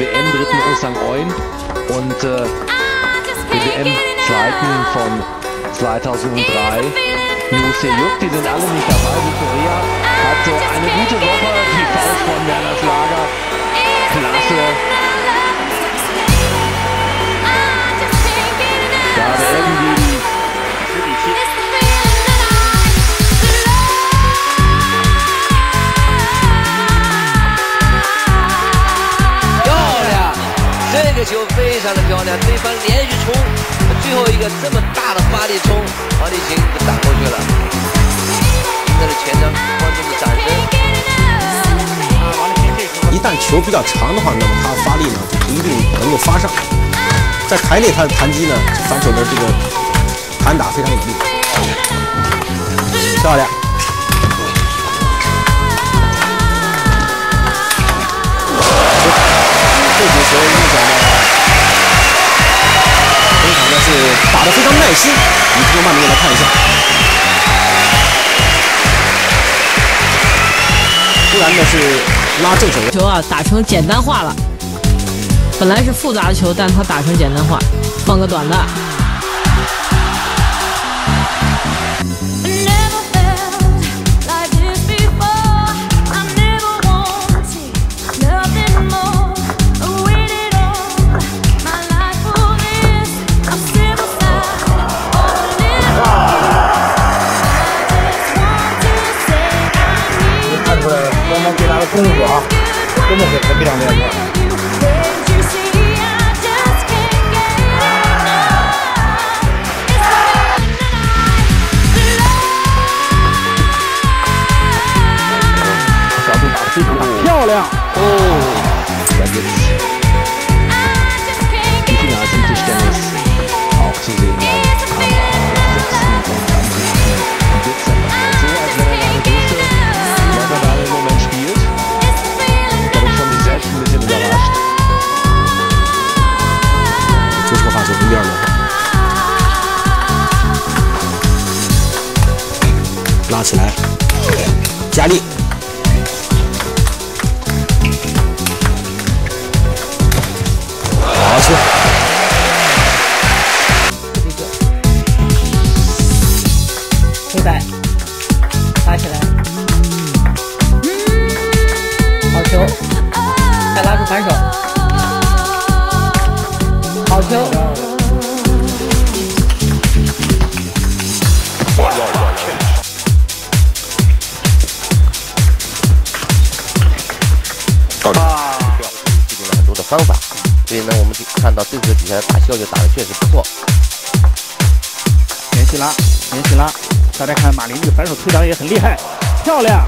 WM-Dritten Osang Oin und äh, den WM-Zweiten von 2003 Liu Se-Yuk. Die sind alle nicht dabei. Südkorea hat äh, eine gute Woche. Die Faust von Werner Schlager. 这个球非常的漂亮，对方连续冲，最后一个这么大的发力冲，王励勤就打过去了，赢得了全场观众的掌声。一旦球比较长的话，那么他发力呢就不一定能够发上。在台内他的弹击呢，反手的这个弹打非常有力，漂亮。是打的非常耐心。我们通过慢慢来看一下。突然的是拉正手，球啊打成简单化了。本来是复杂的球，但他打成简单化，放个短的。功夫啊，真的是非常厉害。角度打得非常好，漂亮哦！Jetzt die 拉起来，加力。好球！黑带，拉起来，好球，再拉住反手，好球。提供了很多的方法，所以呢，我们就看到这次比赛打效率打得确实不错。连续拉，连续拉，大家看马林这个反手推挡也很厉害，漂亮。